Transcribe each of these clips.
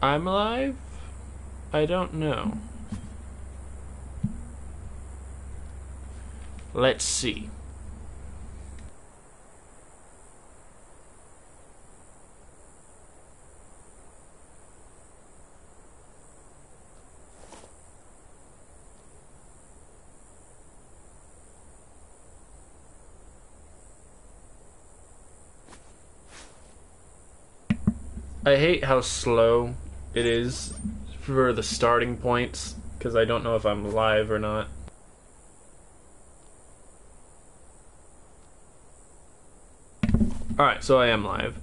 I'm alive? I don't know. Let's see. I hate how slow it is for the starting points because I don't know if I'm live or not. Alright, so I am live.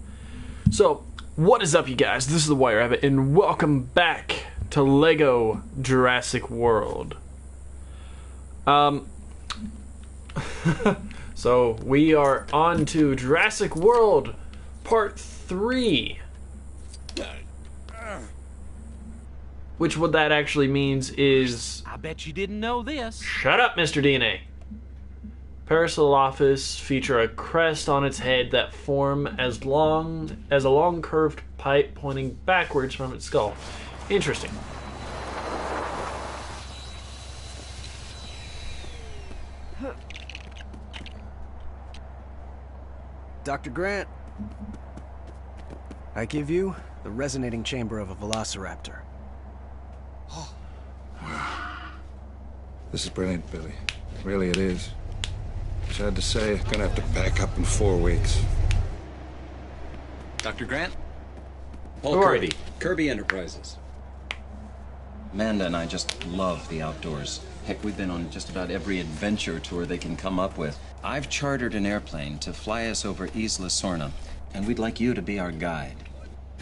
So, what is up, you guys? This is the White Rabbit, and welcome back to Lego Jurassic World. Um, so we are on to Jurassic World Part 3. Which what that actually means is I bet you didn't know this. Shut up, Mr. DNA. Parasaurolophus feature a crest on its head that form as long as a long curved pipe pointing backwards from its skull. Interesting. Dr. Grant, I give you the resonating chamber of a velociraptor. This is brilliant, Billy. Really, it is. Sad to say, gonna have to pack up in four weeks. Dr. Grant? Paul Who Kirby. Kirby Enterprises. Amanda and I just love the outdoors. Heck, we've been on just about every adventure tour they can come up with. I've chartered an airplane to fly us over Isla Sorna, and we'd like you to be our guide.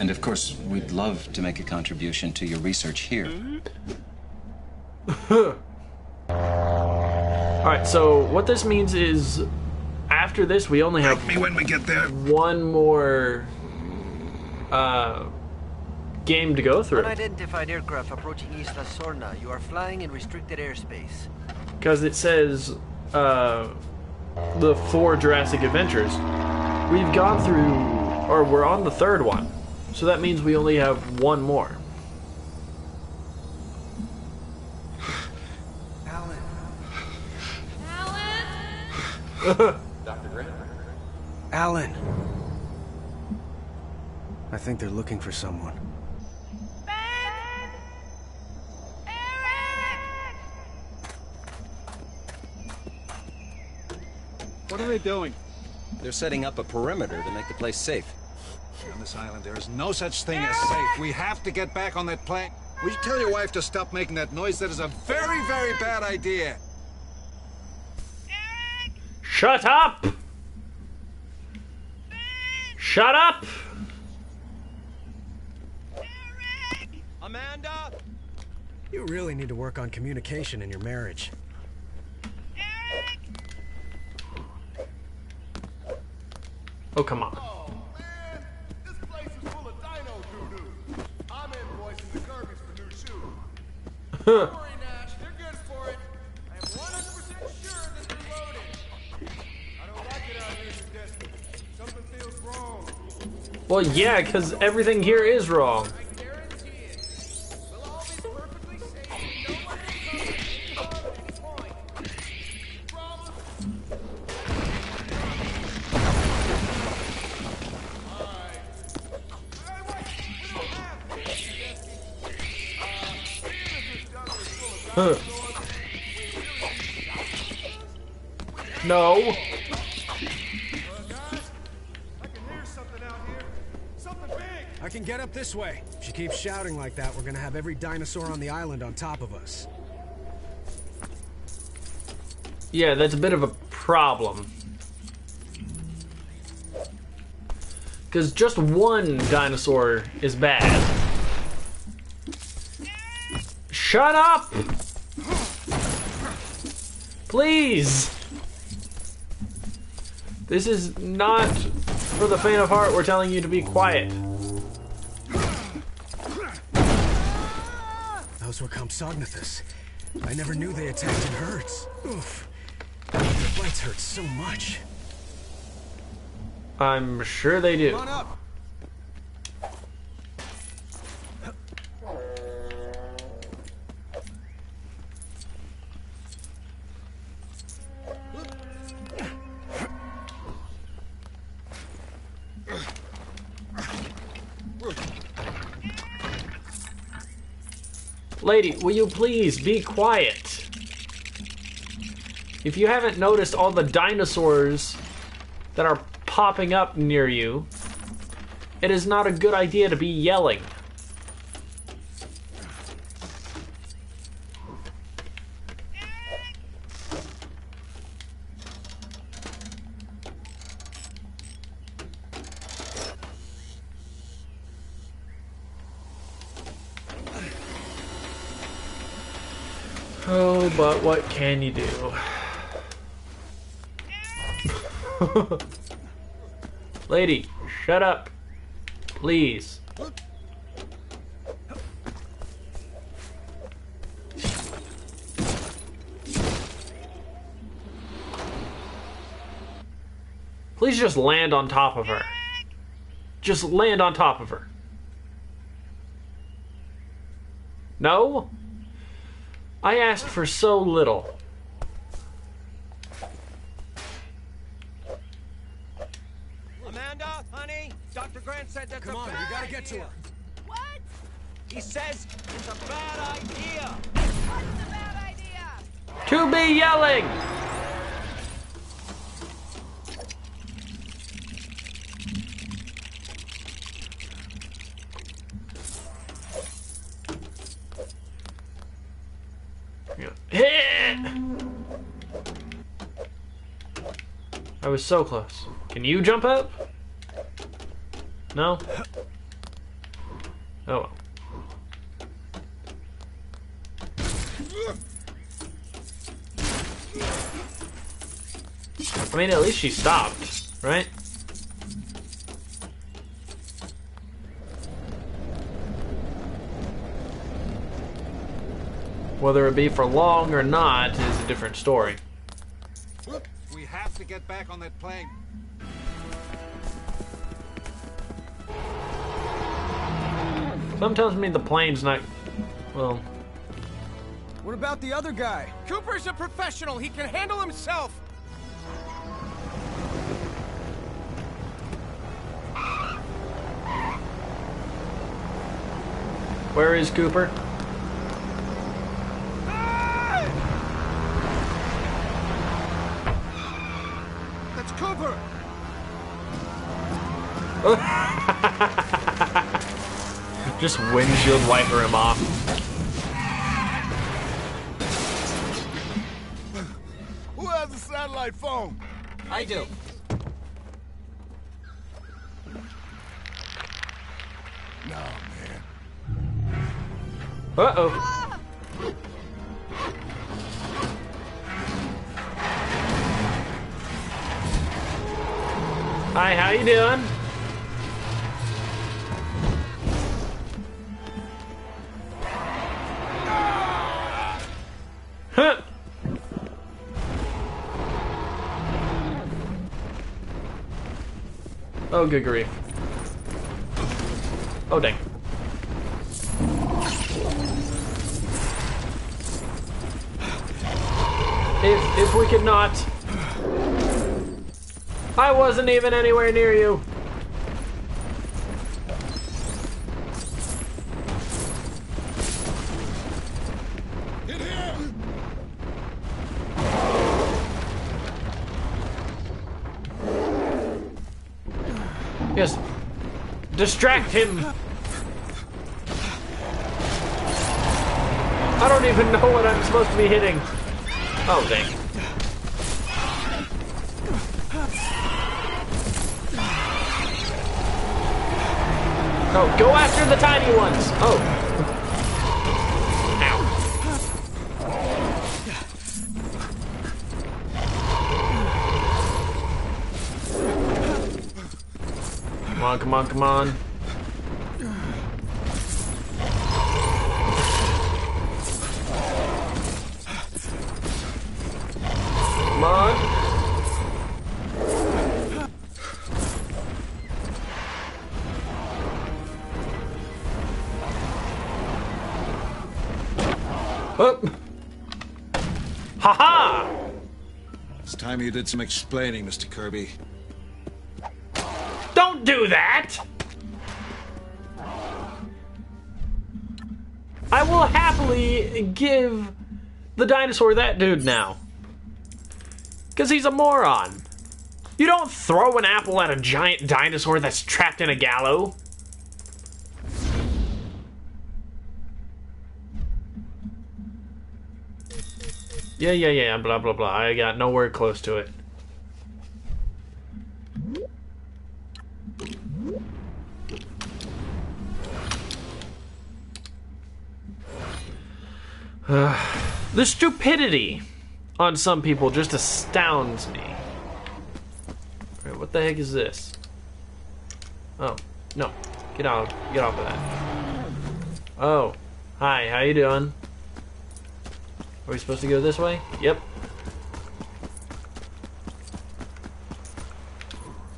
And of course, we'd love to make a contribution to your research here. Alright, so what this means is after this we only have Me when we get there. one more uh game to go through. Unidentified aircraft approaching Isla Sorna. You are flying in restricted airspace. because it says uh, the four Jurassic Adventures. We've gone through, or we're on the third one, so that means we only have one more. Alan. Alan. I think they're looking for someone. Ben! Eric! What are they doing? They're setting up a perimeter to make the place safe. On this island, there is no such thing as safe. We have to get back on that plane. Will you tell your wife to stop making that noise? That is a very, very bad idea. Shut up! Shut up! Amanda! You really need to work on communication in your marriage. Oh, come on. Man, this place Well, yeah, because everything here is wrong. I guarantee Get up this way. If she keeps shouting like that, we're gonna have every dinosaur on the island on top of us. Yeah, that's a bit of a problem. Because just one dinosaur is bad. Shut up! Please! This is not for the faint of heart. We're telling you to be quiet. Were Compsognathus. I never knew they attacked in herds. Oof. Their bites hurt so much. I'm sure they do. On up. Lady, will you please be quiet? If you haven't noticed all the dinosaurs that are popping up near you, it is not a good idea to be yelling. Oh, but what can you do? Lady, shut up. Please. Please just land on top of her. Just land on top of her. No? I asked for so little. Amanda, honey, Dr. Grant said that's Come a on, bad we gotta get to idea. her. What? He says it's a bad idea. What's the bad idea? To be yelling! Hit! I was so close. Can you jump up? No? Oh. I mean, at least she stopped, right? Whether it be for long or not is a different story. Have to get back on that plane. Some tells me the plane's not. Well, What about the other guy? Cooper's a professional. He can handle himself. where is Cooper? That's Cooper! Just windshield wiper him off. Who has a satellite phone? I do. No, man. Uh Oh, good grief. Oh, dang. If if we could not. I wasn't even anywhere near you. Distract him. I don't even know what I'm supposed to be hitting. Oh, dang. Oh, go after the tiny ones. Oh. Ow. Come on, come on, come on. Come on. Oh. Ha ha! It's time you did some explaining, Mr. Kirby. Do that! I will happily give the dinosaur that dude now. Because he's a moron. You don't throw an apple at a giant dinosaur that's trapped in a gallows. Yeah, yeah, yeah, blah, blah, blah. I got nowhere close to it. the stupidity on some people just astounds me. What the heck is this? Oh, no. Get out. Get off of that. Oh. Hi, how you doing? Are we supposed to go this way? Yep.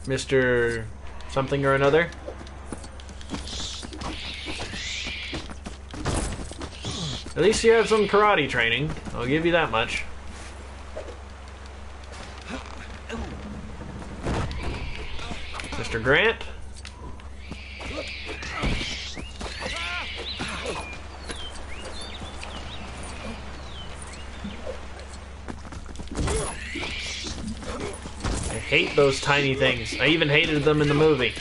Mr. something or another? At least you have some karate training. I'll give you that much. Mr. Grant? I hate those tiny things. I even hated them in the movie.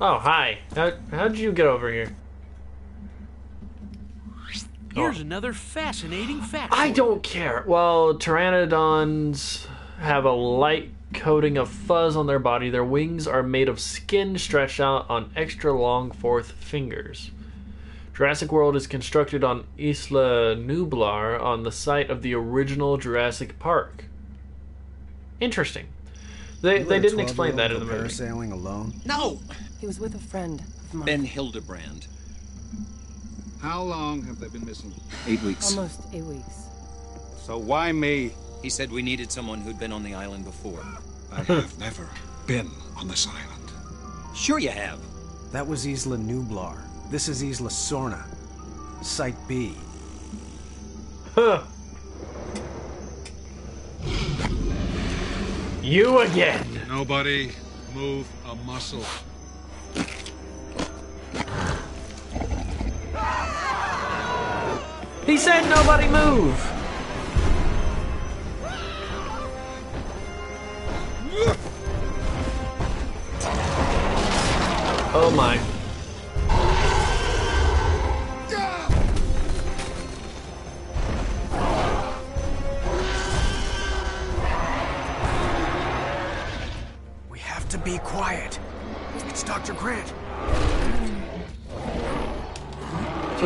Oh, hi. How, how'd you get over here? Here's another fascinating fact. I don't care. Well, pteranodons have a light coating of fuzz on their body. Their wings are made of skin stretched out on extra long fourth fingers. Jurassic World is constructed on Isla Nublar on the site of the original Jurassic Park. Interesting. They, they didn't explain that in the movie. Parasailing alone? No! He was with a friend of mine. Ben Hildebrand. How long have they been missing? Eight weeks. Almost eight weeks. So why me? He said we needed someone who'd been on the island before. I have never been on this island. Sure you have. That was Isla Nublar. This is Isla Sorna. Site B. Huh. You again. Nobody move a muscle. He said nobody move.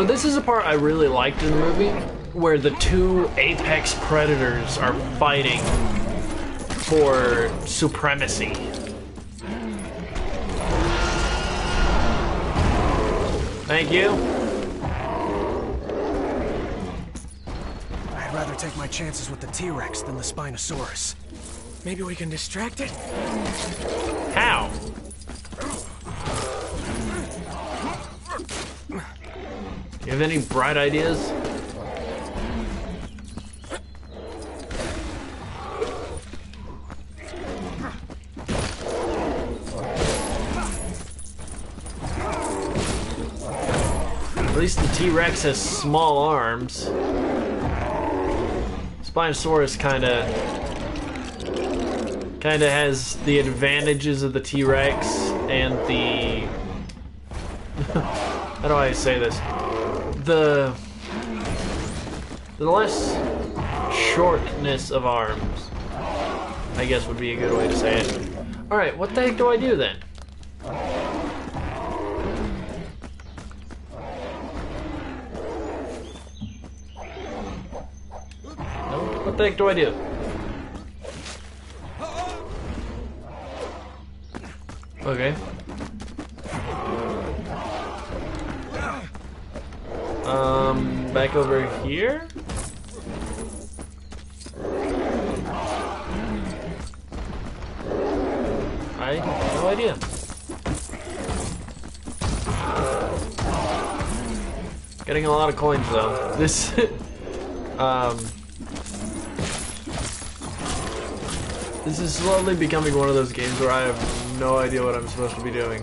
So this is a part I really liked in the movie, where the two apex predators are fighting for supremacy. Thank you. I'd rather take my chances with the T-Rex than the Spinosaurus. Maybe we can distract it? How? You have any bright ideas? At least the T-Rex has small arms. Spinosaurus kind of kind of has the advantages of the T-Rex and the how do I say this? The the less shortness of arms, I guess would be a good way to say it. All right, what the heck do I do then? No, what the heck do I do? Okay. Lot of coins though. This, um, This is slowly becoming one of those games where I have no idea what I'm supposed to be doing.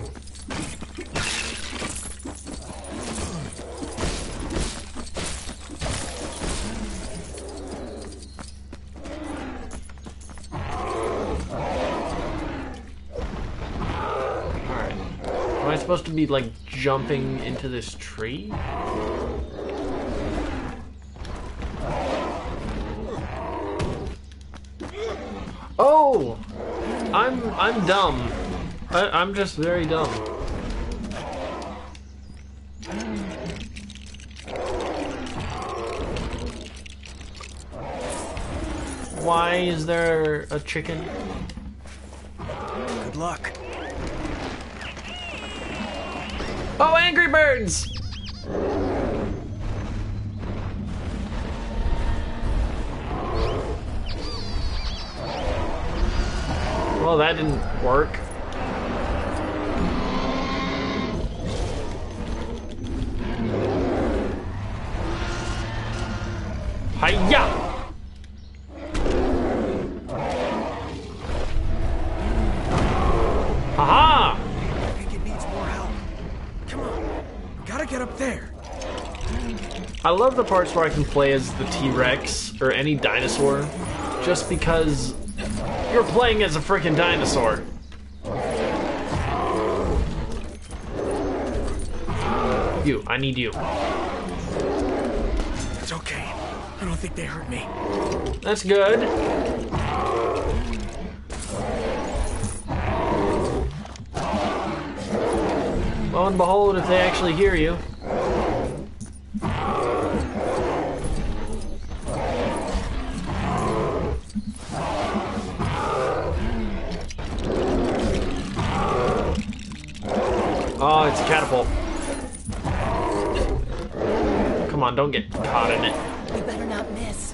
Supposed to be like jumping into this tree? Oh! I'm I'm dumb. I, I'm just very dumb. Why is there a chicken? Good luck. Oh, Angry Birds! Well, that didn't work. Love the parts where I can play as the T-Rex or any dinosaur, just because you're playing as a freaking dinosaur. You, I need you. It's okay. I don't think they hurt me. That's good. Lo and behold, if they actually hear you. Oh, it's a catapult. Come on, don't get caught in it. You better not miss.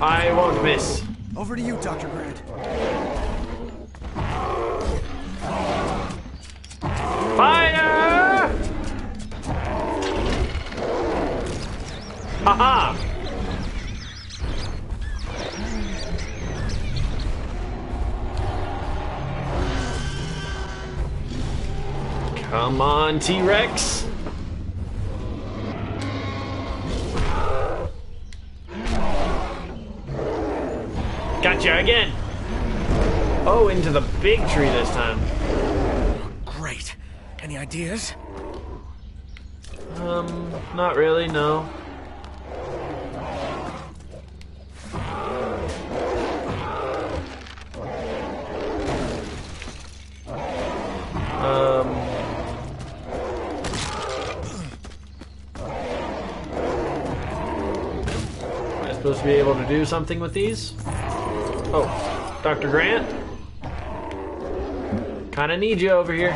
I won't miss. Over to you, Dr. Grant. Fire! Haha! Come on, T-Rex. Gotcha again. Oh, into the big tree this time. Great. Any ideas? Um, not really, no. Um. Am I supposed to be able to do something with these? Oh, Dr. Grant? Kinda need you over here.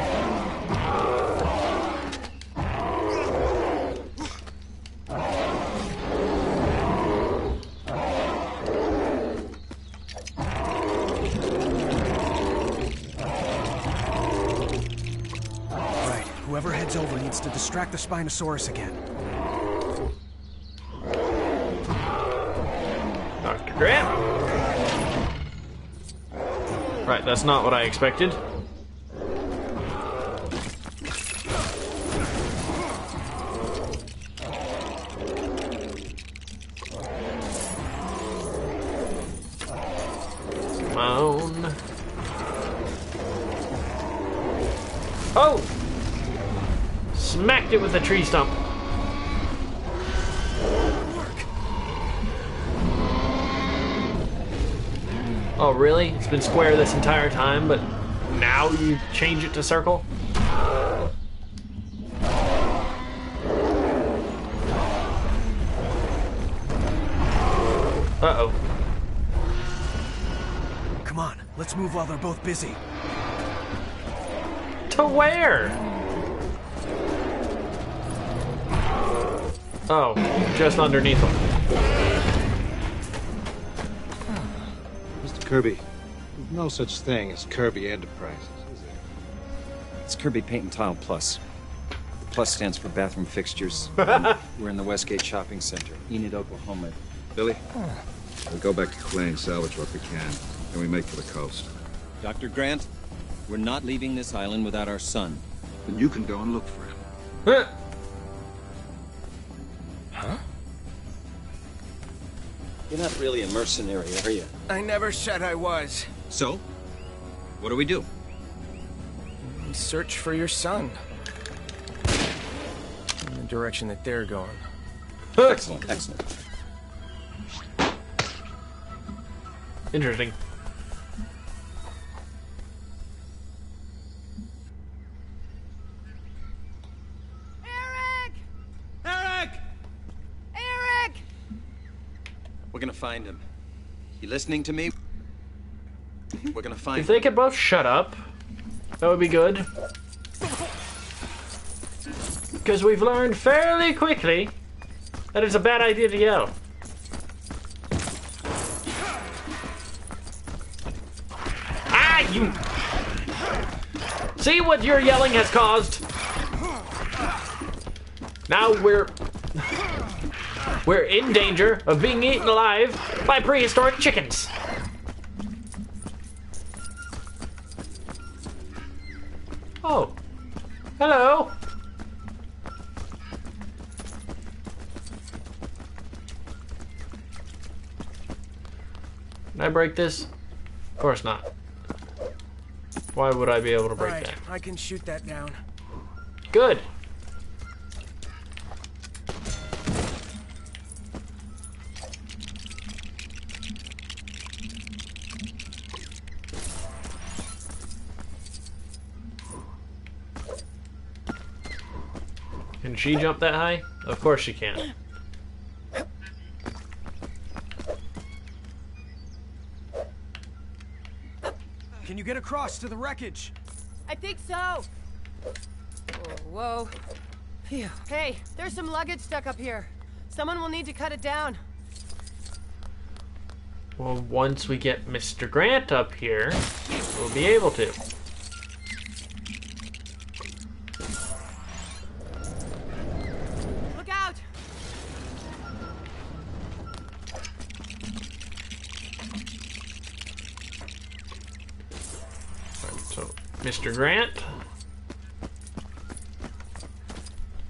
Right. Whoever heads over needs to distract the Spinosaurus again. Not what I expected. Been square this entire time, but now you change it to circle? Uh-oh. Come on, let's move while they're both busy. To where? Oh, just underneath them. Mr. Kirby, there's no such thing as Kirby Enterprises, is there? It's Kirby Paint and Tile Plus. The plus stands for bathroom fixtures. We're in the Westgate Shopping Center, Enid, Oklahoma. Billy, We go back to Clay and salvage what we can. Then we make for the coast. Dr. Grant, we're not leaving this island without our son. Then you can go and look for him. Huh. Huh? You're not really a mercenary, are you? I never said I was. So? What do we do? We search for your son. In the direction that they're going. Excellent, excellent. Interesting. Eric! Eric! Eric! We're gonna find him. You listening to me? We're gonna find If they could both shut up, that would be good. Because we've learned fairly quickly that it's a bad idea to yell. Ah, you! See what your yelling has caused? Now we're... We're in danger of being eaten alive by prehistoric chickens. Break this? Of course not. Why would I be able to break Right, that? I can shoot that down. Good. Can she jump that high? Of course she can. You get across to the wreckage? I think so. Whoa, whoa. Phew. Hey, there's some luggage stuck up here. Someone will need to cut it down. Well, once we get Mr. Grant up here, we'll be able to. Look out! So, Mr. Grant,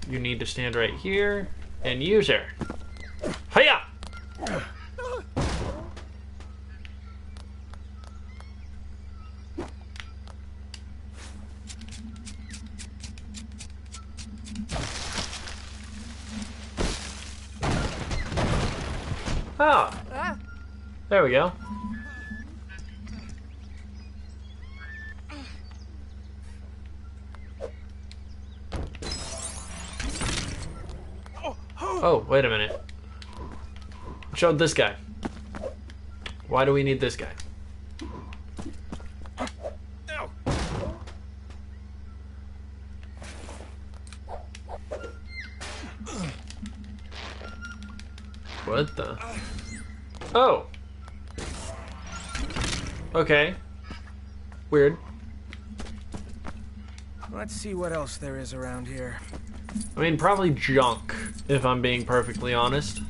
you need to stand right here and use Showed this guy. Why do we need this guy? What the? Oh. Okay. Weird. Let's see what else there is around here. I mean, probably junk, if I'm being perfectly honest.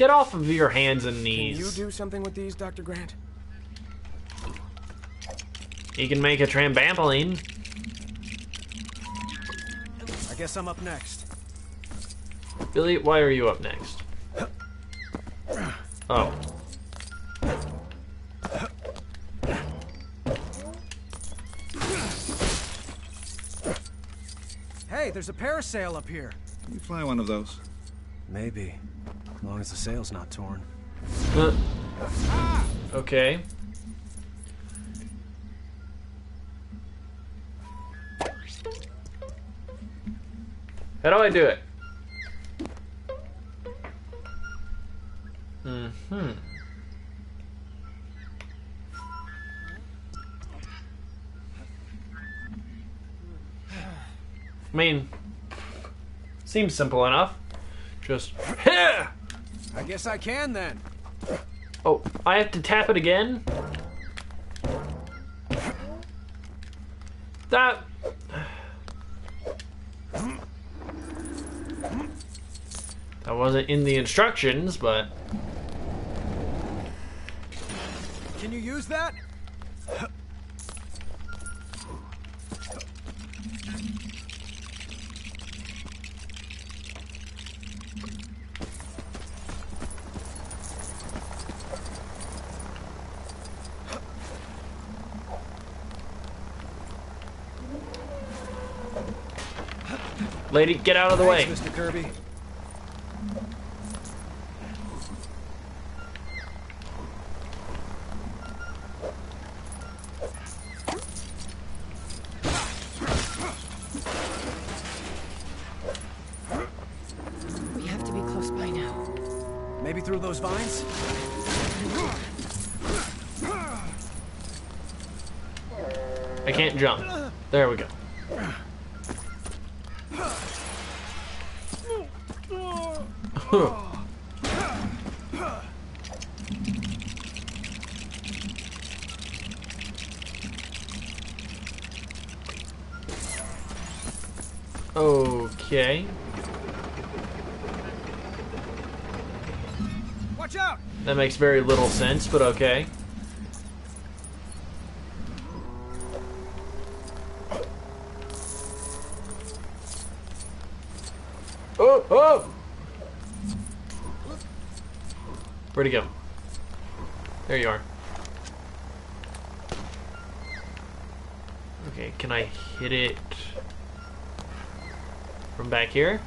Get off of your hands and knees. Can you do something with these, Dr. Grant? You can make a trampoline. I guess I'm up next. Billy, why are you up next? Oh. Hey, there's a parasail up here. Can you fly one of those? Maybe. As long as the sail's not torn. Okay. How do I do it? Hmm. I mean, seems simple enough. Just guess I can then. Oh, I have to tap it again? That. That wasn't in the instructions, but Can you use that? Lady, get out of the way. Mr. Kirby. Very little sense, but okay. Oh, oh! Where'd he go? There you are. Okay, can I hit it from back here?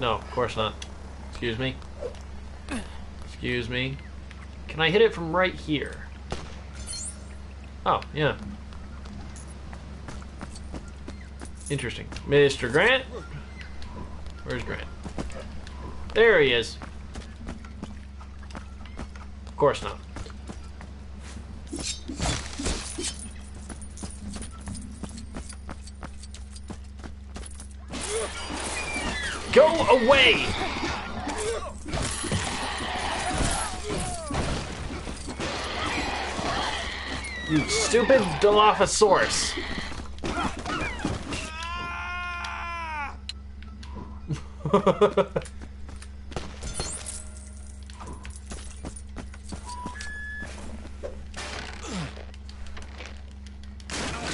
No, of course not. Excuse me. Excuse me. Can I hit it from right here? Oh, yeah. Interesting. Mr. Grant? Where's Grant? There he is. Of course not. Go away! You stupid Dilophosaurus.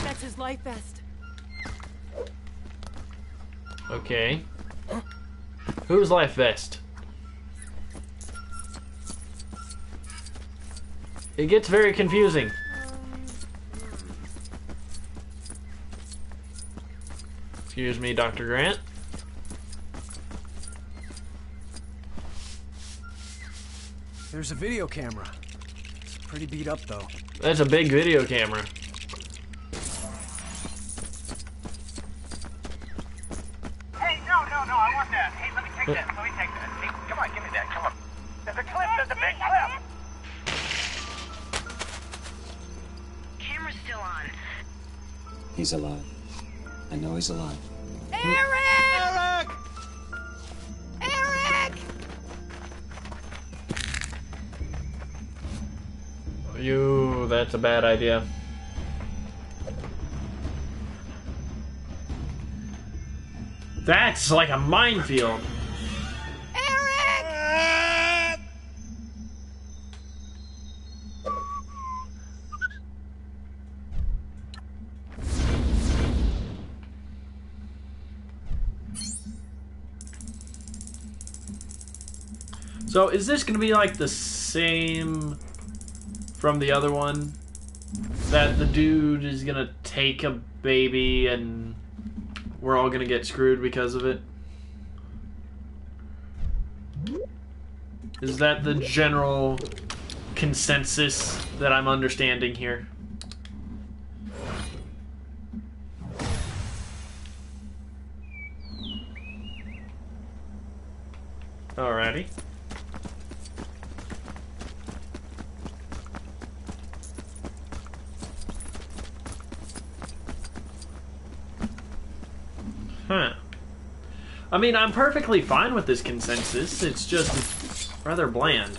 That's his life vest. okay. Whose life vest? It gets very confusing. Excuse me, Dr. Grant. There's a video camera. It's pretty beat up, though. That's a big video camera. Hey, no, no, no, I want that. Hey, let me take that. Let me take that. Hey, come on, give me that. Come on. There's a clip. There's a big clip. Camera's still on. He's alive. I know he's alive. Eric! Eric! You, that's a bad idea. That's like a minefield. So is this gonna be like the same from the other one? That the dude is gonna take a baby and we're all gonna get screwed because of it? Is that the general consensus that I'm understanding here? mean, I'm perfectly fine with this consensus. It's just rather bland.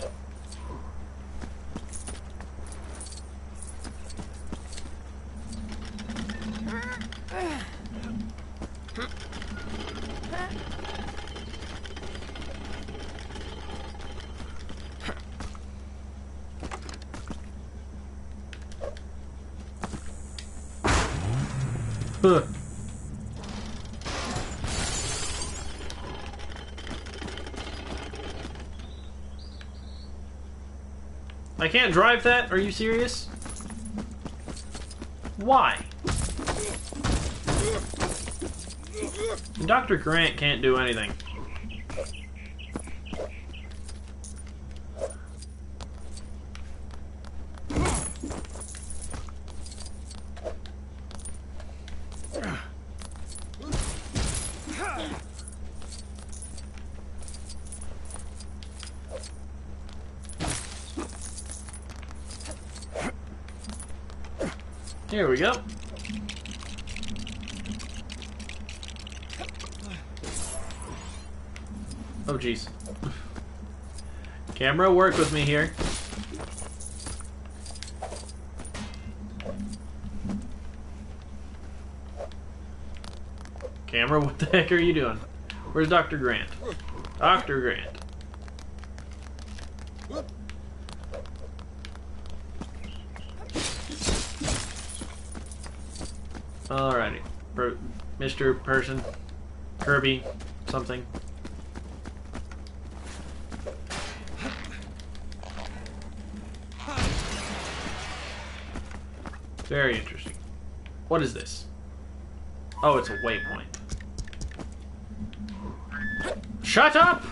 Huh. I can't drive that? Are you serious? Why? Dr. Grant can't do anything. Here we go. Oh, jeez. Camera, work with me here. Camera, what the heck are you doing? Where's Dr. Grant? Dr. Grant. Alrighty. Per Mr. Person. Kirby. Something. Very interesting. What is this? Oh, it's a waypoint. Shut up!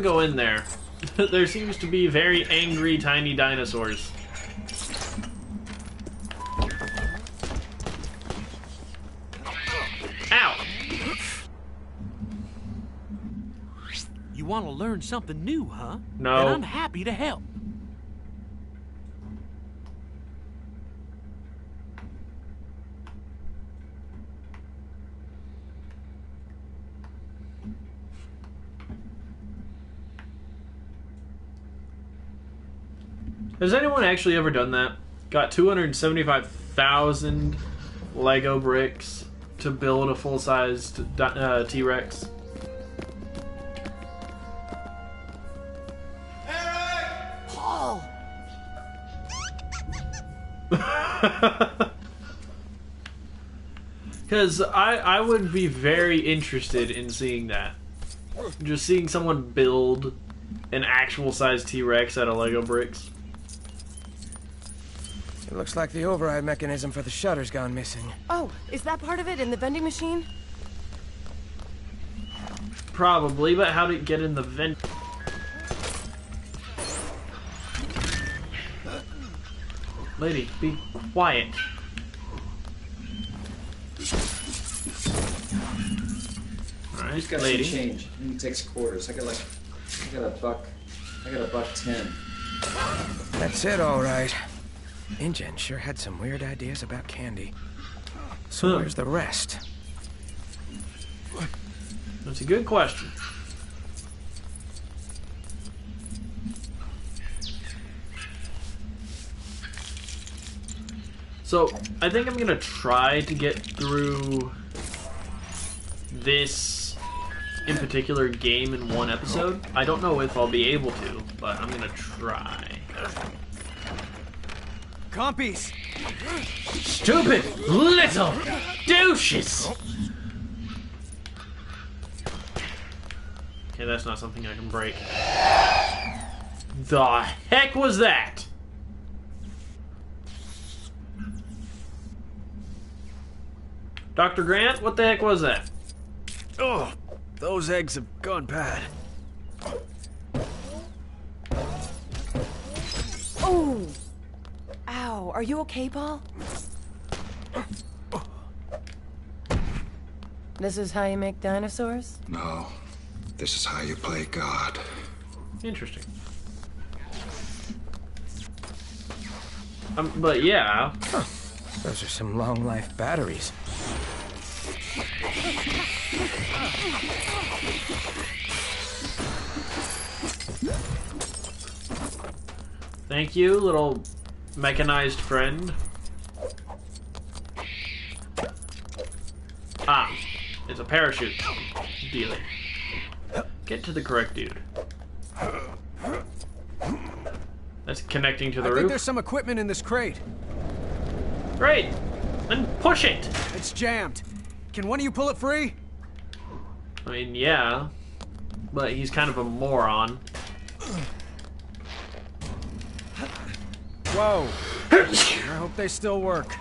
I don't want to go in there. there seems to be very angry tiny dinosaurs. Ow! You want to learn something new, huh? No. And I'm happy to help. Has anyone actually ever done that? Got 275,000 Lego bricks to build a full sized uh, T Rex? Paul! Because I, I would be very interested in seeing that. Just seeing someone build an actual size T Rex out of Lego bricks. It looks like the override mechanism for the shutter's gone missing. Oh, is that part of it in the vending machine? Probably, but how did it get in the vent? Lady, be quiet. Alright, Who's got lady. some change? Let me take some quarters. I got like, I got a buck, I got a buck ten. That's it, all right. InGen sure had some weird ideas about candy. So Huh. where's the rest? That's a good question. So, I think I'm gonna try to get through this in particular game in one episode. I don't know if I'll be able to, but I'm gonna try. Compies! Stupid little douches! Okay, that's not something I can break. The heck was that? Dr. Grant, what the heck was that? Oh, those eggs have gone bad. Oh! Ow, are you okay, Paul? This is how you make dinosaurs? No. This is how you play God. Interesting. Um, but yeah, Those are some long life batteries. thank you, little mechanized friend. Ah, it's a parachute. Dealing. Get to the correct dude. That's connecting to the I the think there's some equipment in this crate. Great. Then push it. It's jammed. Can one of you pull it free? I mean, yeah, but he's kind of a moron. Whoa. I hope they still work.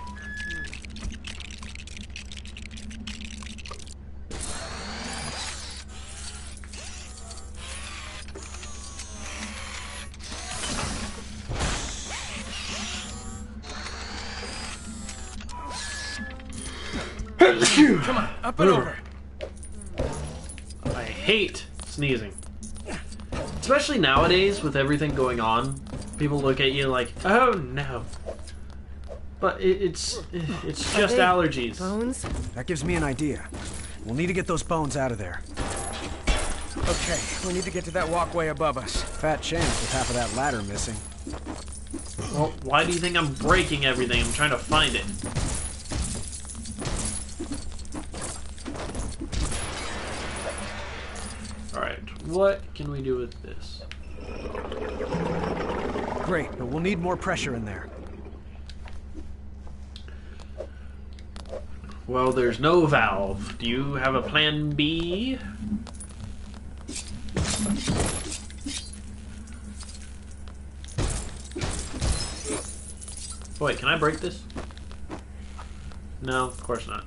Come on, up and over. I hate sneezing. Especially nowadays with everything going on. People look at you like, oh no. But it, it's it's just they allergies. Bones? That gives me an idea. We'll need to get those bones out of there. Okay, we need to get to that walkway above us. Fat chance with half of that ladder missing. Well, why do you think I'm breaking everything? I'm trying to find it. Alright, what can we do with this? Great, but we'll need more pressure in there. Well, there's no valve. Do you have a plan B? Wait, can I break this? No, of course not.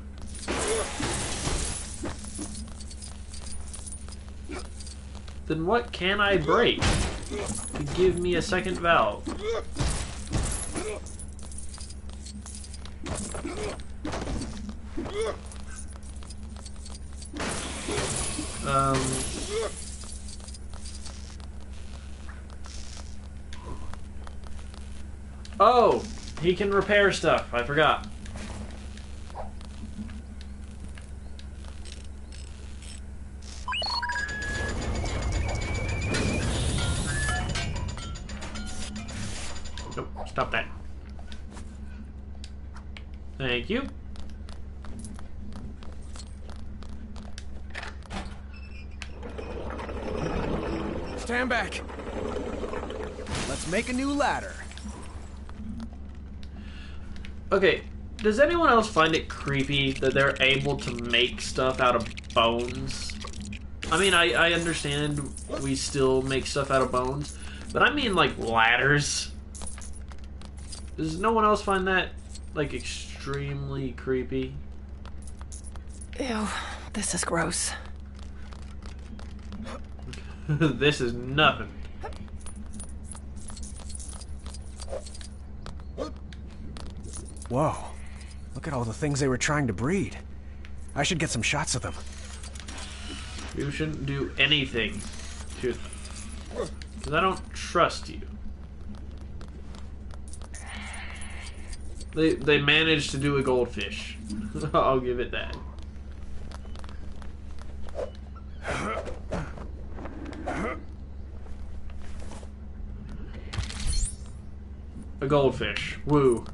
Then what can I break to give me a second valve? Um. Oh, he can repair stuff. I forgot. Nope, stop that. Thank you. Stand back. Let's make a new ladder. Okay, does anyone else find it creepy that they're able to make stuff out of bones? I mean, I, I understand we still make stuff out of bones, but I mean like ladders. Does no one else find that like extremely creepy? Ew, this is gross. this is nothing. Whoa. Look at all the things they were trying to breed. I should get some shots of them. You shouldn't do anything to them. Because I don't trust you. They, they managed to do a goldfish. I'll give it that. A goldfish. Woo.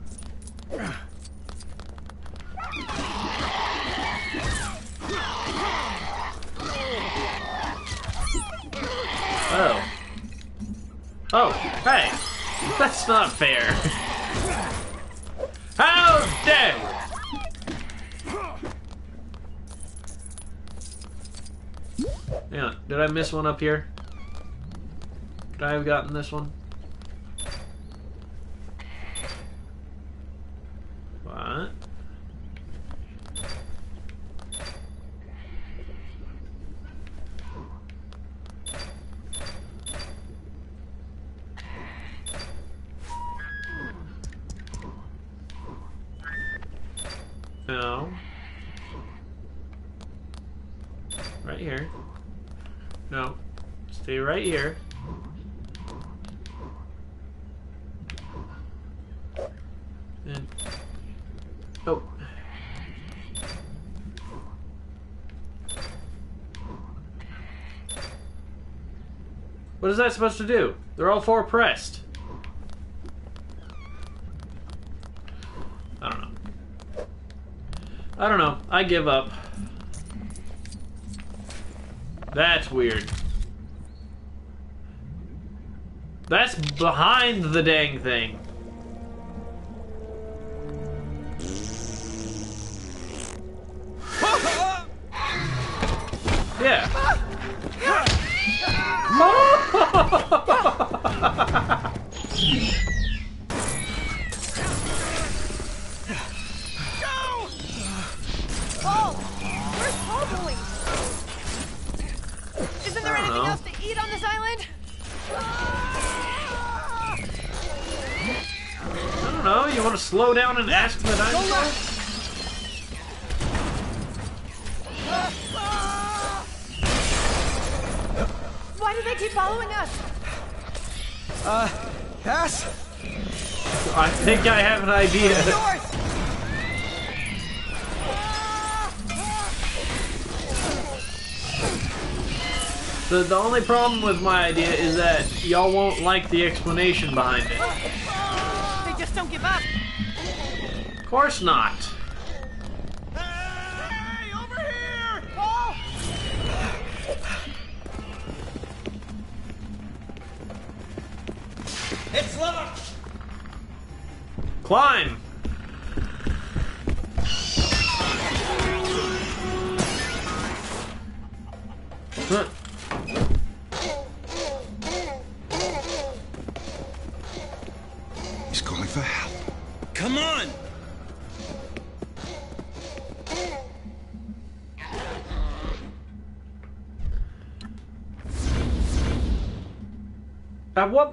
Oh. Oh, hey! That's not fair. How dare you! Hang did I miss one up here? Could I have gotten this one? What? No. Right here. No. Stay right here. And oh. What is that supposed to do? They're all four pressed. I don't know. I don't know. I give up. That's weird. That's behind the dang thing. Yeah. don't know. You want to slow down and ask the dinosaur? Why do they keep following us? Uh, pass? I think I have an idea. The, the only problem with my idea is that y'all won't like the explanation behind it. Just don't give up. Of course not.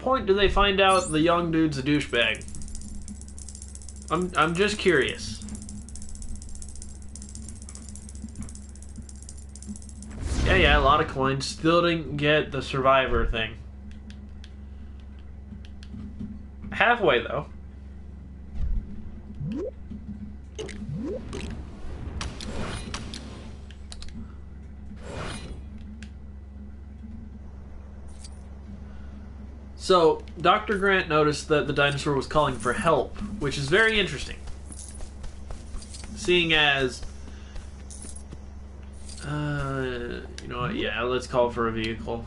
Point do they find out the young dude's a douchebag? I'm I'm just curious. Yeah, yeah, a lot of coins. Still didn't get the survivor thing. Halfway though. So, Dr. Grant noticed that the dinosaur was calling for help, which is very interesting. Seeing as. Uh, you know what? Yeah, let's call for a vehicle.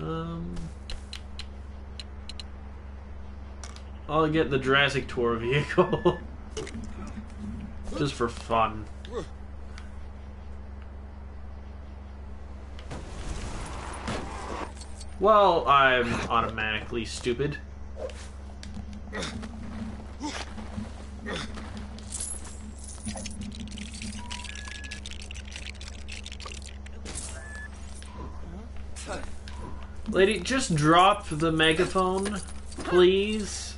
Um. I'll get the Jurassic Tour vehicle. Just for fun. Well, I'm automatically stupid. Lady, just drop the megaphone, please.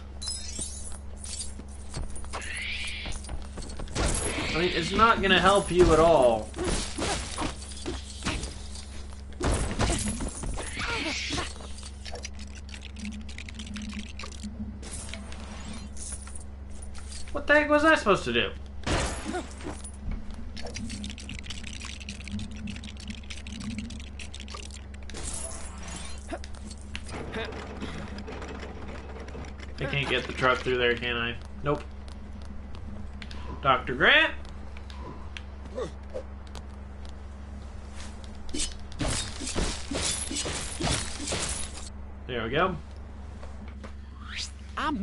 I mean, it's not gonna help you at all. Heck was I supposed to do? I can't get the truck through there, can I? Nope. Dr. Grant? There we go.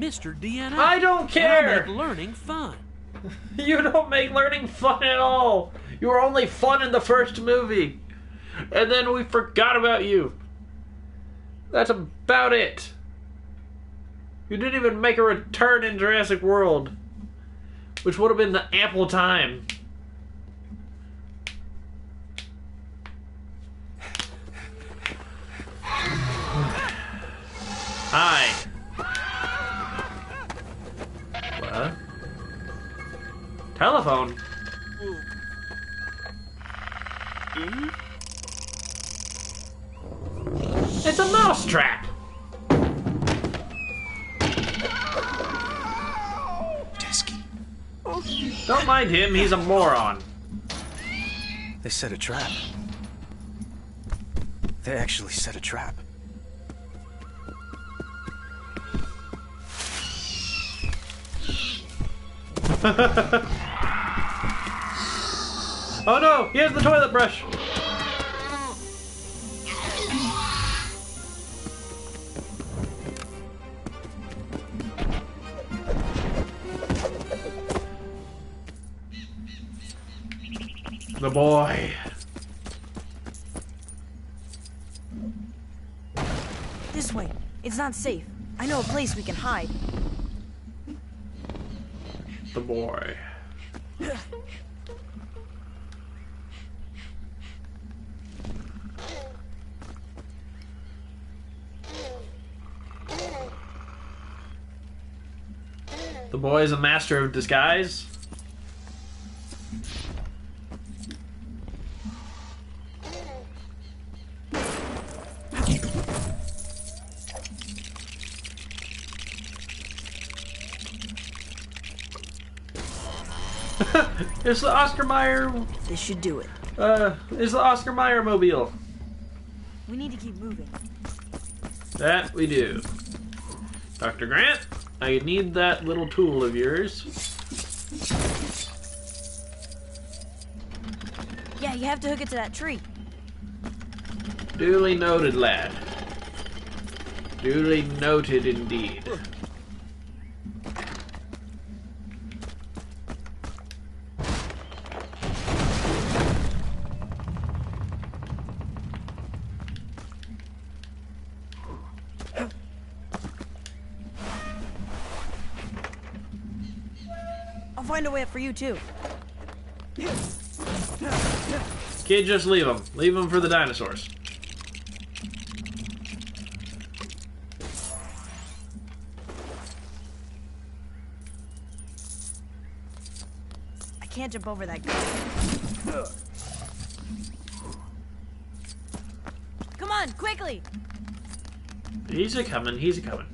Mr. DNA. I don't and care. I make learning fun. You don't make learning fun at all. You were only fun in the first movie. And then we forgot about you. That's about it. You didn't even make a return in Jurassic World, which would have been the ample time. Him, he's a moron. They set a trap. They actually set a trap. Oh no, he has the toilet brush. The boy. This way. It's not safe. I know a place we can hide. The boy. The boy is a master of disguise. It's the Oscar Mayer. This should do it. Uh, it's the Oscar Mayer mobile. We need to keep moving. That we do. Dr. Grant, I need that little tool of yours. Yeah, you have to hook it to that tree. Duly noted, lad. Duly noted indeed. I'll find a way up for you too. Kid, just leave them. Leave them for the dinosaurs. I can't jump over that guy. Come on, quickly! He's a coming. He's a coming.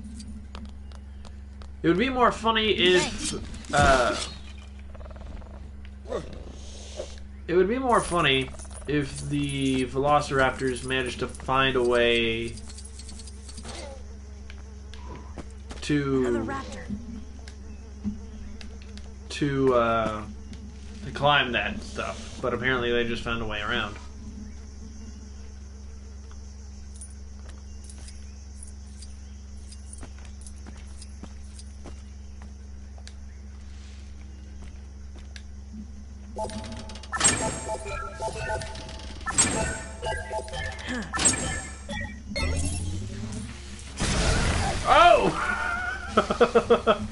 It would be more funny if. Uh, it would be more funny if the Velociraptors managed to find a way to to uh, to climb that stuff, but apparently they just found a way around. Oh!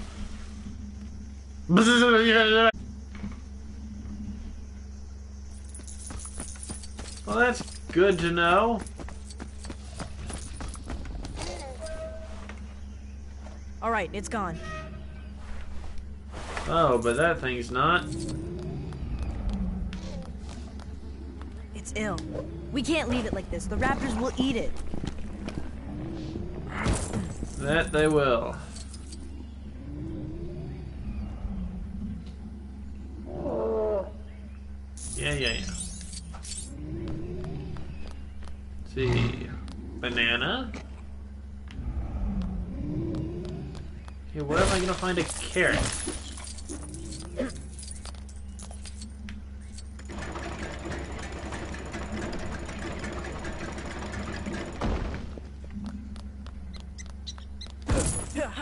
well, that's good to know. Alright, it's gone. Oh, but that thing's not. Ill. We can't leave it like this. The raptors will eat it. That they will. Yeah, yeah, yeah. see. Banana. Okay, where am I gonna find a carrot?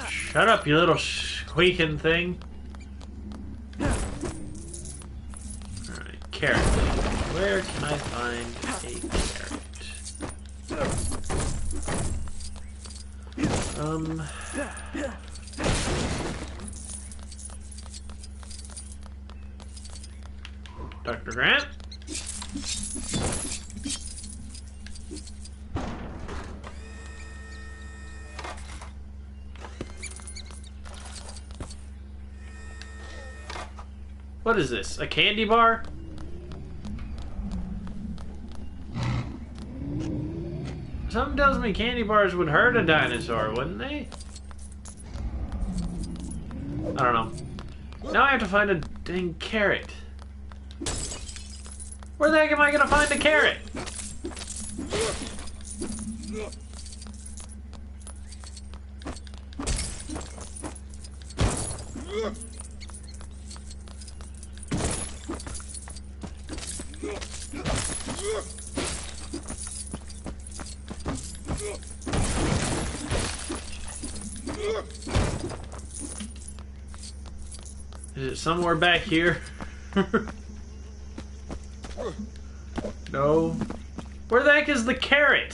Shut up, you little squeaking thing. Alright, carrot. Where can I find a carrot? Um. Dr. Grant? What is this? A candy bar? Something tells me candy bars would hurt a dinosaur, wouldn't they? I don't know. Now I have to find a dang carrot. Where the heck am I gonna find a carrot? Is it somewhere back here? No. Where the heck is the carrot?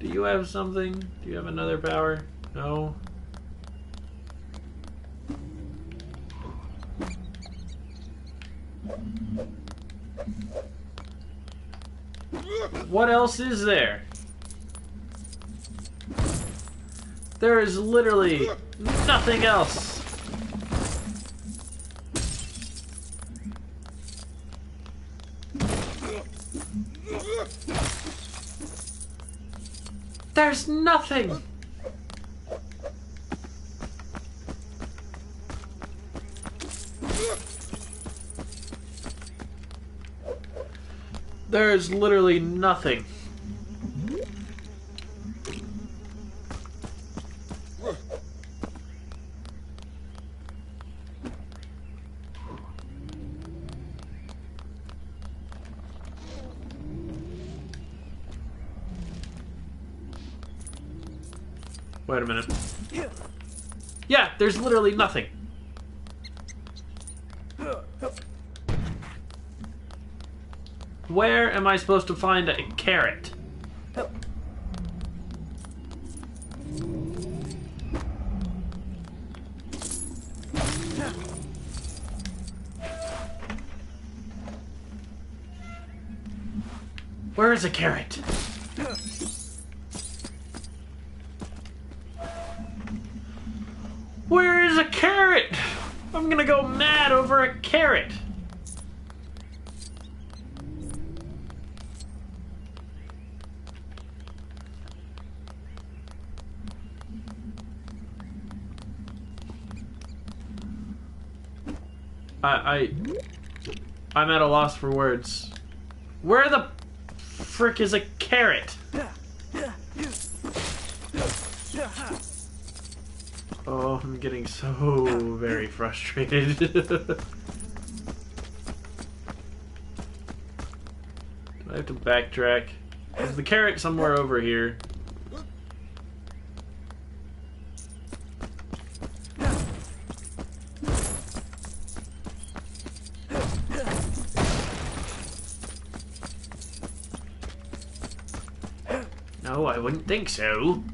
Do you have something? Do you have another power? No. What else is there? There is literally nothing else. There's nothing. There's literally nothing. Wait a minute. Yeah, there's literally nothing. Where am I supposed to find a carrot? Where is a carrot? Where is a carrot? I'm gonna go mad over a carrot. I, I'm at a loss for words. Where the frick is a carrot? Oh, I'm getting so very frustrated. I have to backtrack? Is the carrot somewhere over here? No, I wouldn't think so.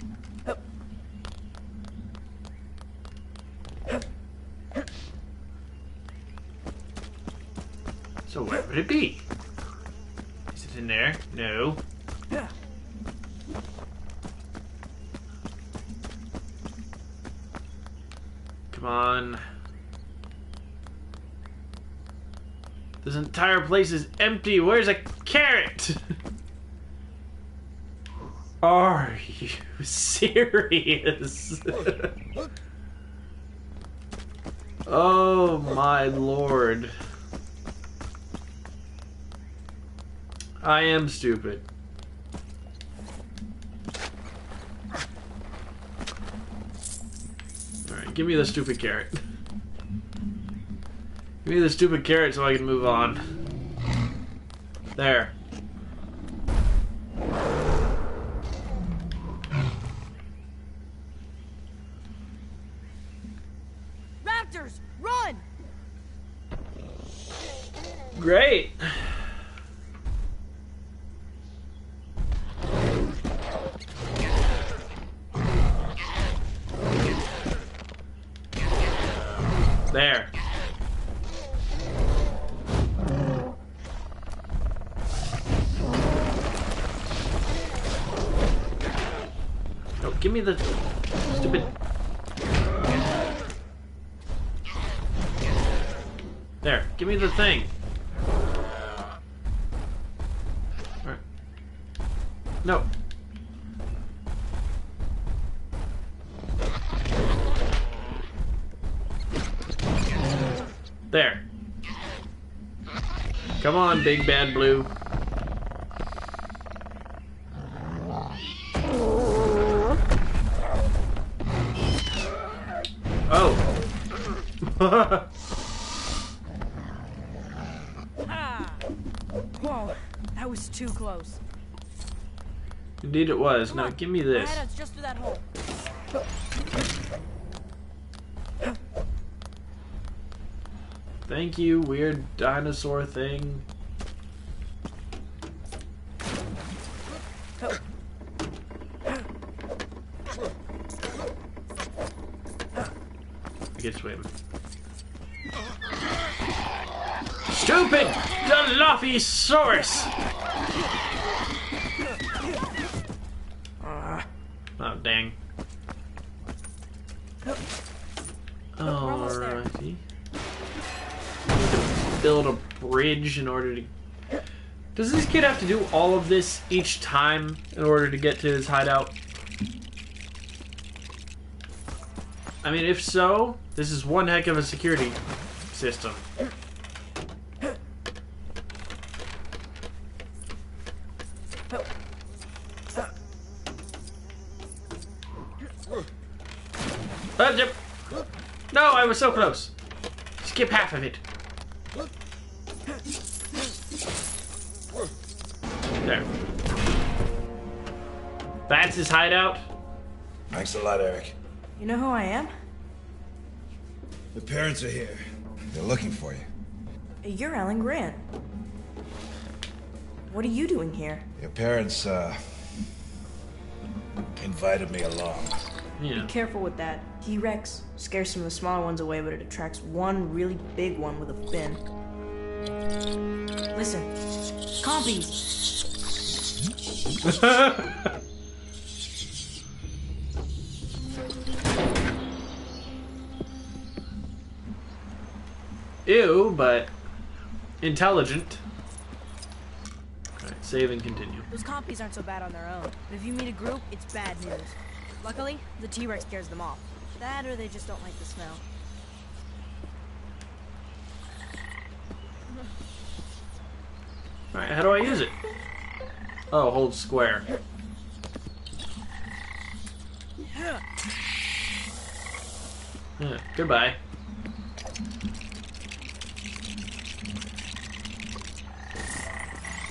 So where would it be? Is it in there? No. Come on. This entire place is empty. Where's a carrot? Are you serious? oh my lord. I am stupid. Alright, give me the stupid carrot. Give me the stupid carrot so I can move on. There. Big bad blue. Oh. Whoa, that was too close. Indeed it was. Now give me this. head just through that hole. Thank you, weird dinosaur thing. I can swim. Stupid Dilophosaurus! Oh, dang. Alrighty. Build a bridge in order to. Does this kid have to do all of this each time in order to get to his hideout? I mean, if so, this is one heck of a security system. Uh, yep. No, I was so close. Skip half of it. There. That's his hideout? Thanks a lot, Eric. You know who I am? The parents are here. They're looking for you. You're Alan Grant. What are you doing here? Your parents, uh, invited me along. Be careful with that. T-Rex scares some of the smaller ones away, but it attracts one really big one with a fin. Listen, compies. Ew, but intelligent. Alright, save and continue. Those compies aren't so bad on their own. But if you meet a group, it's bad news. Luckily, the T-Rex scares them off. That or they just don't like the smell. Alright, how do I use it? Oh, hold square. Yeah, goodbye.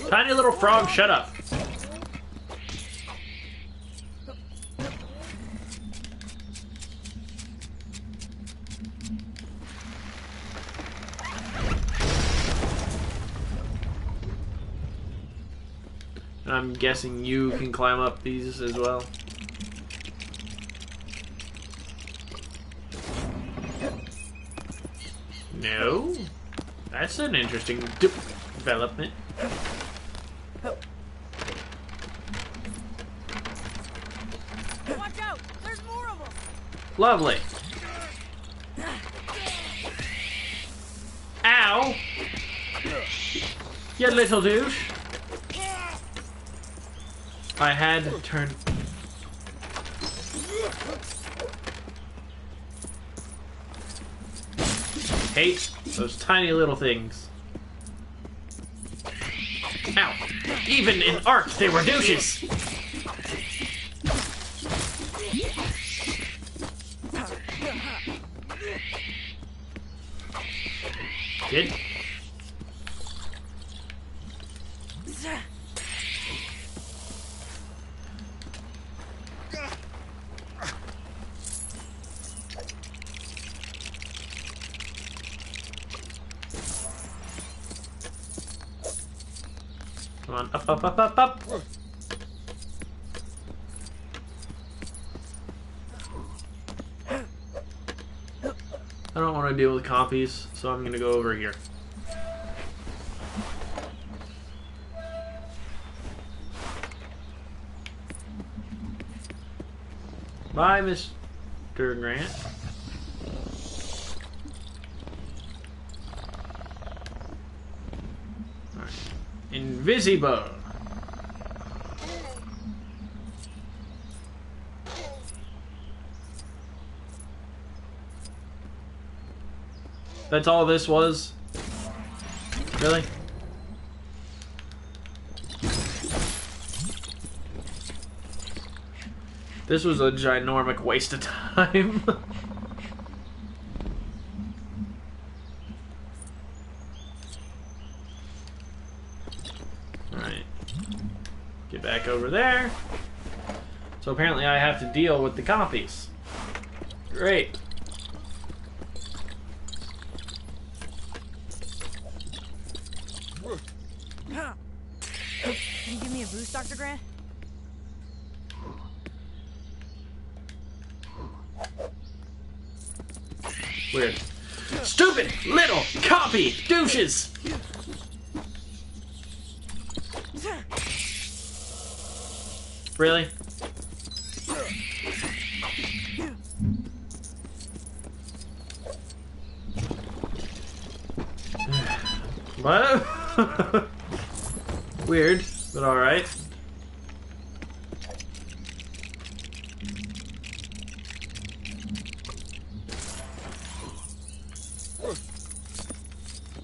Tiny little frog, shut up. I'm guessing you can climb up these as well. No? That's an interesting de development. Watch out! There's more of them! Lovely. Ow! You little douche. I had to turn. Hate those tiny little things. Ow! Even in art, they were douches! Kid? Come on, up, up, up, up, up! I don't to deal with compies, so I'm gonna go over here. Bye, Mr. Grant. Alright. That's all this was? Really? This was a ginormic waste of time. Alright. Get back over there. So apparently I have to deal with the compies. Great. Can you give me a boost, Dr. Grant? Weird. Stupid little compy douches! Really? What? Weird, but alright.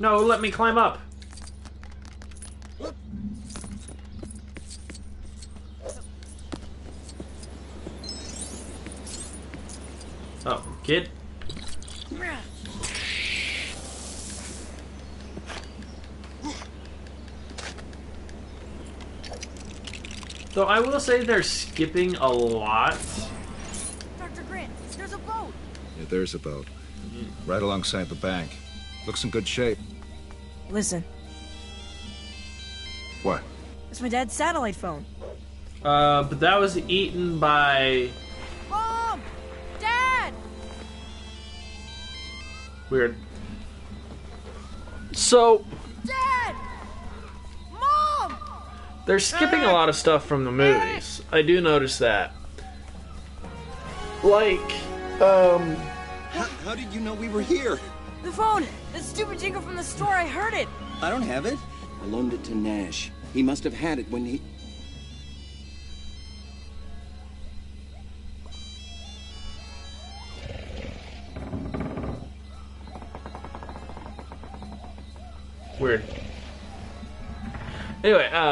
No, let me climb up. Oh, kid. So I will say they're skipping a lot. Dr. Grant, there's a boat. Yeah, there's a boat. Right alongside the bank. Looks in good shape. Listen, What? it's my dad's satellite phone. Uh, but that was eaten by Mom! Dad! weird. So Dad! Mom! They're skipping a lot of stuff from the movies. I do notice that. Like, um, How, how did you know we were here? The phone! That stupid jingle from the store, I heard it! I don't have it. I loaned it to Nash. He must have had it when he. weird. Anyway, um,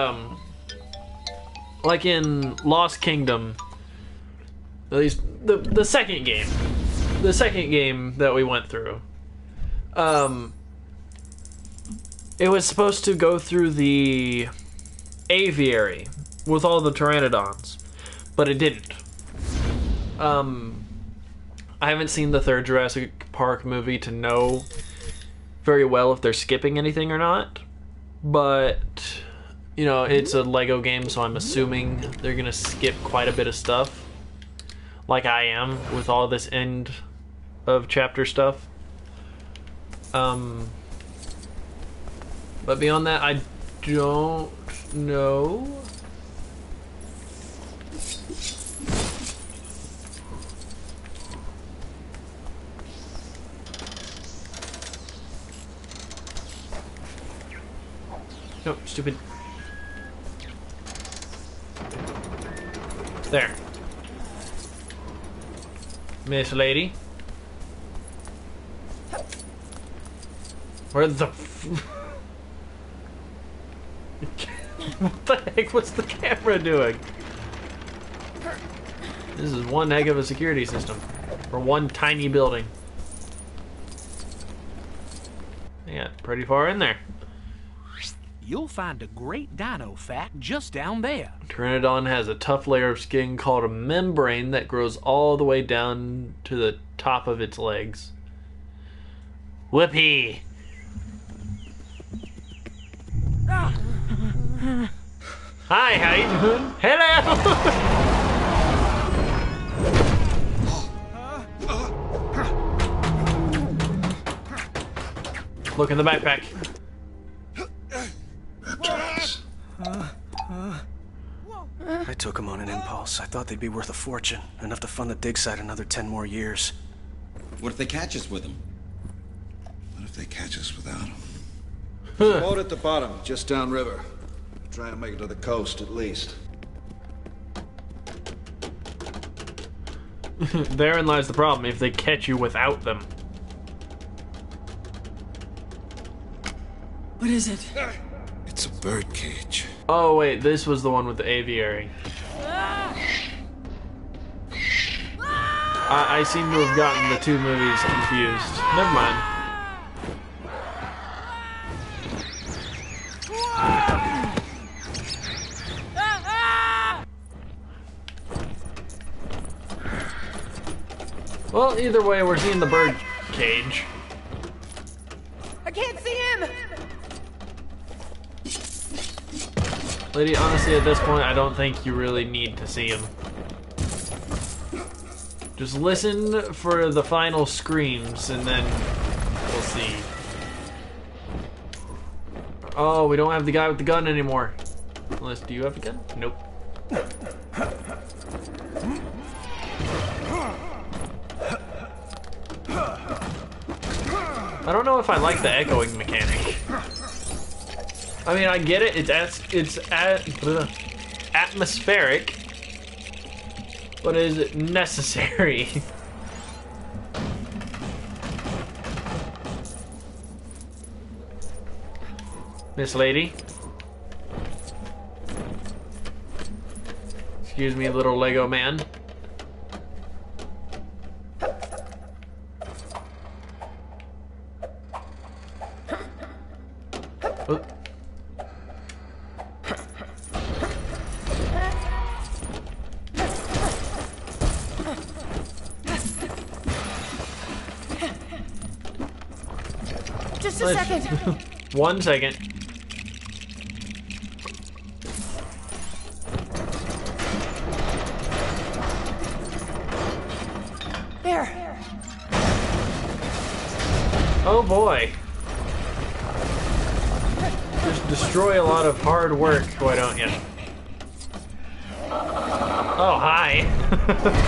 like in Lost Kingdom, at least the the second game, the second game that we went through, um, it was supposed to go through the aviary with all the pteranodons, but it didn't. Um, I haven't seen the third Jurassic Park movie to know very well if they're skipping anything or not, but you know, it's a Lego game, so I'm assuming they're gonna skip quite a bit of stuff, like I am with all this end of chapter stuff. Um, but beyond that, I don't know. No, stupid. There. Miss Lady. Where the What the heck was the camera doing? This is one heck of a security system. For one tiny building. Yeah, pretty far in there. You'll find a great dino fact just down there. Pteranodon has a tough layer of skin called a membrane that grows all the way down to the top of its legs. Whoopee! Ah. Hi, how you doing? Hello! Look in the backpack. I took them on an impulse. I thought they'd be worth a fortune, enough to fund the dig site another ten more years. What if they catch us with them? What if they catch us without them? There's a boat at the bottom, just downriver. Try and make it to the coast at least. Therein lies the problem if they catch you without them. What is it? It's a bird cage. Oh, wait, this was the one with the aviary. I, I seem to have gotten the two movies confused. Never mind. Well, either way, we're seeing the bird cage. I can't see him! Lady, honestly, at this point, I don't think you really need to see him. Just listen for the final screams, and then we'll see. Oh, we don't have the guy with the gun anymore. Unless, do you have a gun? Nope. I don't know if I like the echoing mechanic. I mean, I get it. It's as it's at, ugh, atmospheric, but is it necessary? Miss Lady. Excuse me, little Lego man. Oh. Just a Nice. second. One second. There. Oh boy. Just destroy a lot of hard work, why don't you? Oh, hi.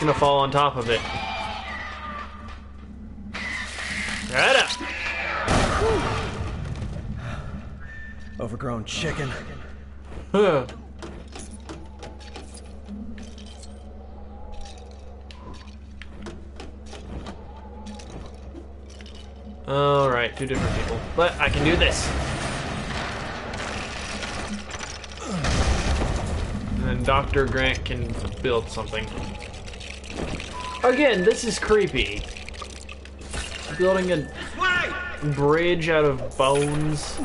gonna fall on top of it. Right up. Overgrown chicken. Huh. Alright, two different people. But I can do this. And then Dr. Grant can build something. Again, this is creepy. Building a bridge out of bones.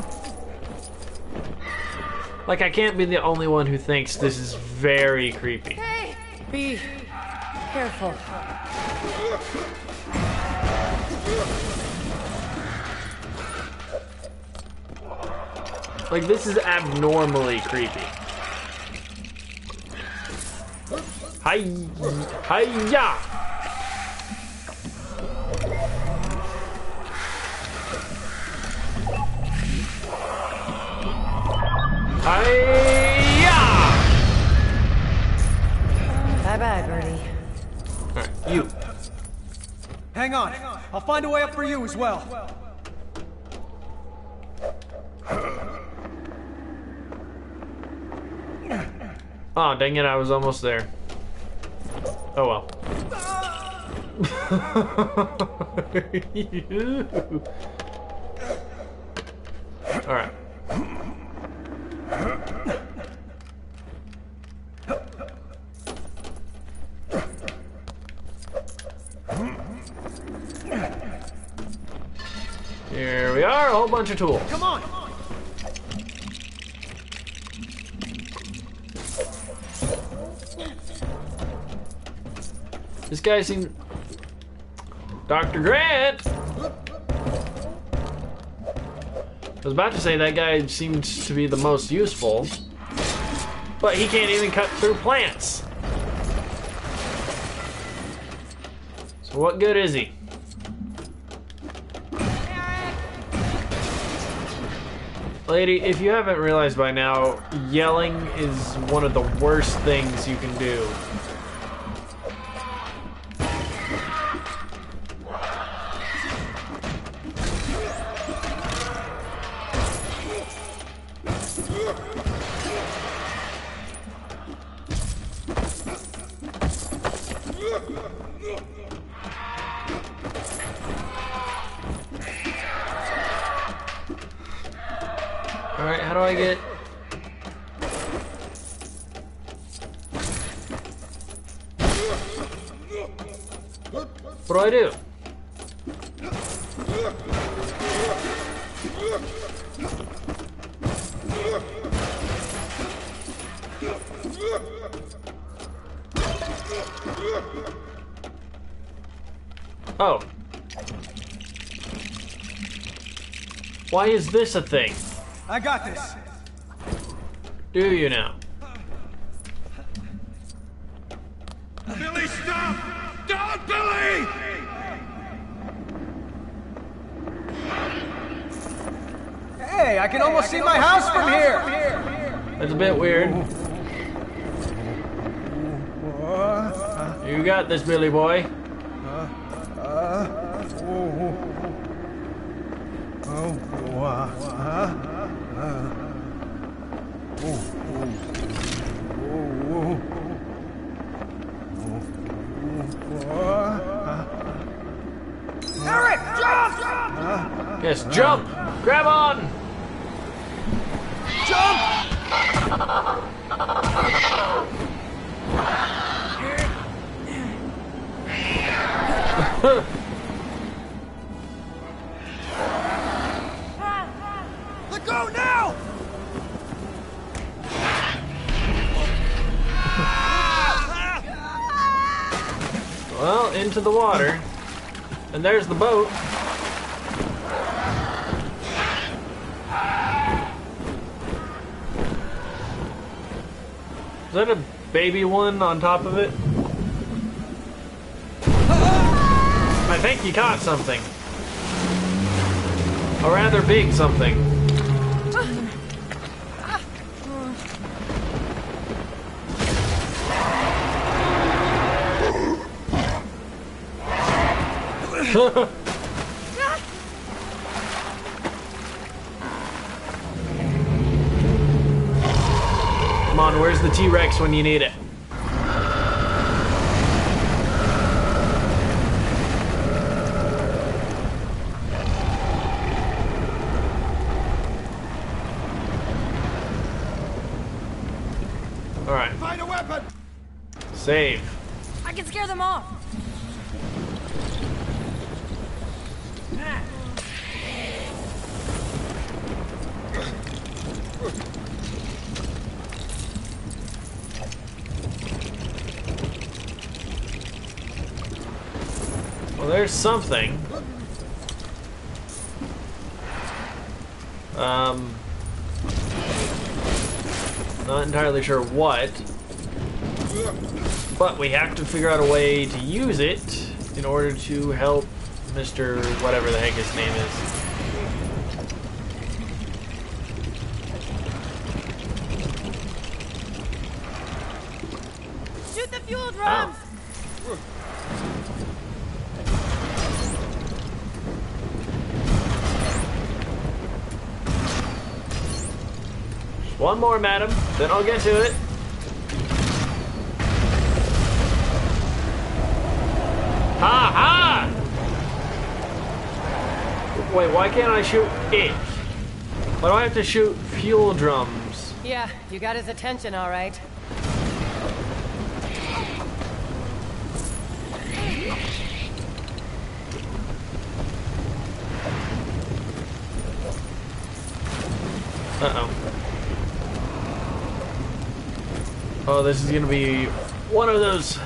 Like, I can't be the only one who thinks this is very creepy. Hey, be careful. Like, this is abnormally creepy. Hi, hiya! Hiya! Hang on. I'll find a way up for you as well. Oh, dang it, I was almost there. Oh well. Alright. Here we are, a whole bunch of tools. Come on. This guy seems. Dr. Grant! I was about to say that guy seems to be the most useful, but he can't even cut through plants. So, what good is he? Lady, if you haven't realized by now, yelling is one of the worst things you can do. Oh. Why is this a thing? I got this. Do you now? Billy, stop! Don't, Billy! Hey, I can almost I can see almost my house, see my from, house here. from here. That's a bit weird. You got this, Billy boy. Baby one on top of it? I think you caught something. A rather big something. Come on, where's the T-Rex when you need it? Alright, Find a weapon! save. I can scare them off. Well, there's something. Um, not entirely sure what, but we have to figure out a way to use it in order to help Mr. whatever the heck his name is. Shoot the fuel drums! One more, madam, then I'll get to it. Ha ha! Wait, why can't I shoot it? Why do I have to shoot fuel drums? Yeah, you got his attention, all right. Uh-oh. This is gonna be one of those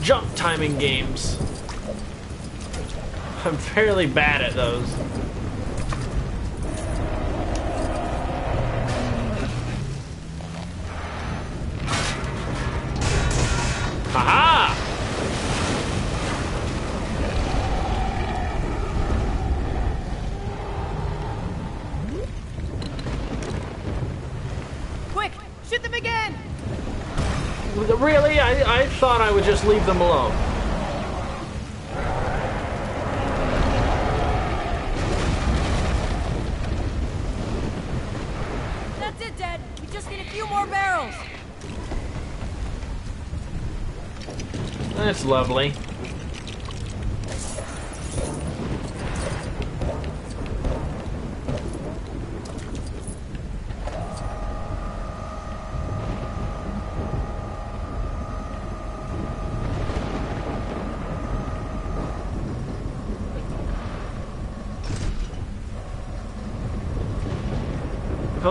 jump timing games. I'm fairly bad at those. Just leave them alone. That's it, Dad. We just need a few more barrels. That's lovely.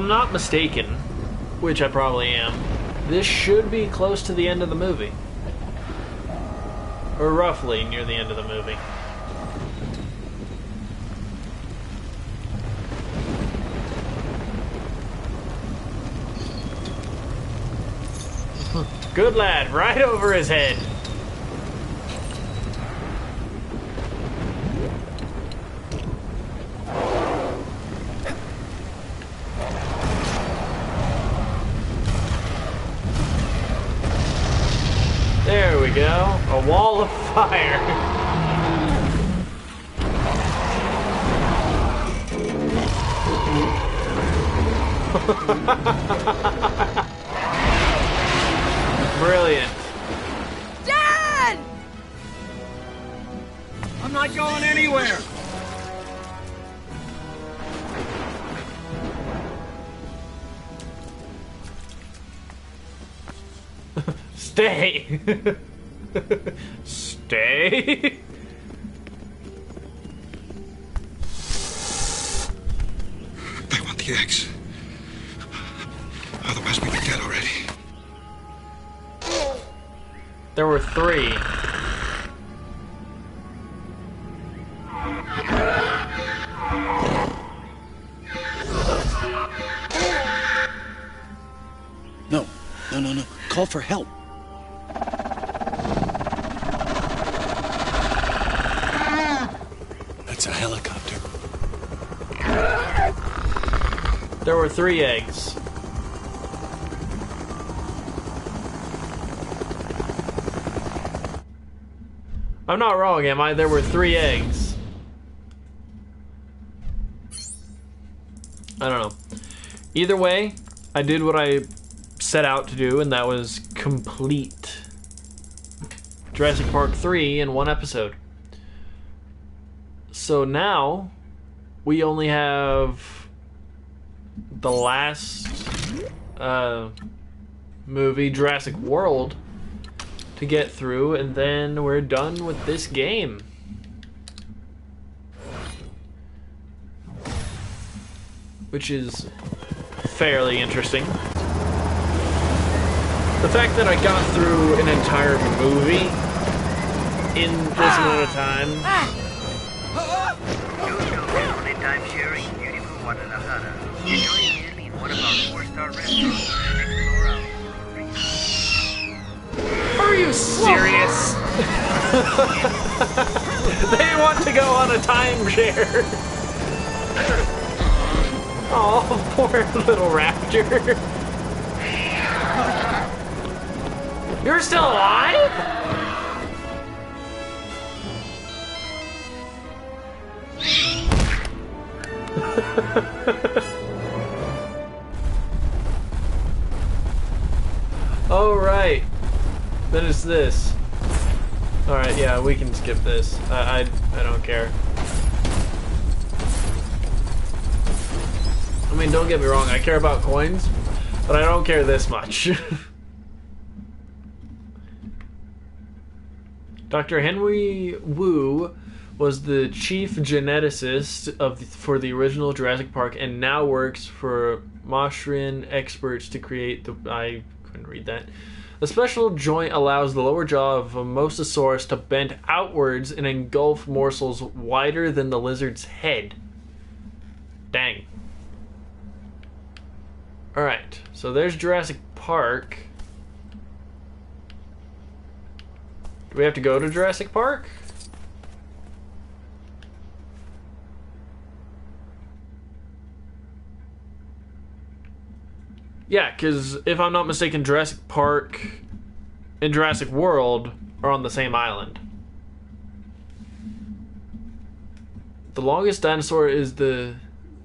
not mistaken, which I probably am, this should be close to the end of the movie. Or roughly near the end of the movie. Good lad, right over his head. Wrong, am I? There were three eggs. I don't know. Either way, I did what I set out to do, and that was complete Jurassic Park 3 in one episode. So now we only have the last uh, movie, Jurassic World, to get through, and then we're done with this game. Which is fairly interesting. The fact that I got through an entire movie in this amount of time. Time sharing. Enjoy a in one of our four-star restaurants. Are you serious? they want to go on a timeshare. Oh, poor little raptor. You're still alive? oh, right. Then it's this. Alright, yeah, we can skip this. I, I, I don't care. I mean, don't get me wrong, I care about coins, but I don't care this much. Dr. Henry Wu was the chief geneticist of the, for the original Jurassic Park and now works for Masrani experts to create the I couldn't read that. The special joint allows the lower jaw of a Mosasaurus to bend outwards and engulf morsels wider than the lizard's head. Dang. Alright, so there's Jurassic Park. Do we have to go to Jurassic Park? Yeah, because if I'm not mistaken, Jurassic Park and Jurassic World are on the same island. The longest dinosaur is the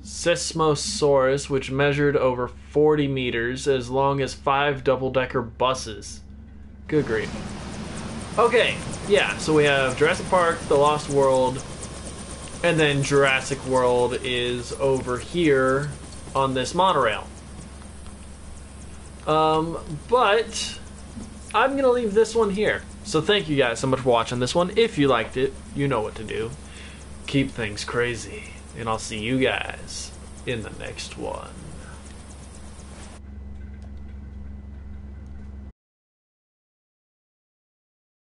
Seismosaurus, which measured over 40 meters, as long as five double decker buses. Good grief. Okay, yeah, so we have Jurassic Park, The Lost World, and then Jurassic World is over here on this monorail. Um, but I'm going to leave this one here. So thank you guys so much for watching this one. If you liked it, you know what to do. Keep things crazy. And I'll see you guys in the next one.